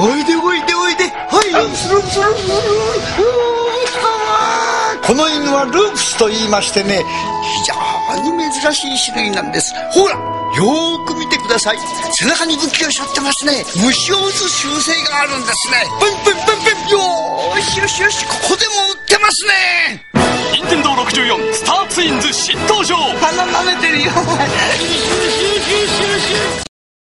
おいでおいでおいで。はい。スループスループスルこの犬はループスと言いましてね非常に珍しい種類なんです。ほらよーく見てください。背中に武器を背負ってますね。虫を撃つ習性があるんですね。プンプンプンプンよーしよしよし。ここでも撃ってますね。任天堂64スターツインズ新登場。鼻舐めてるよ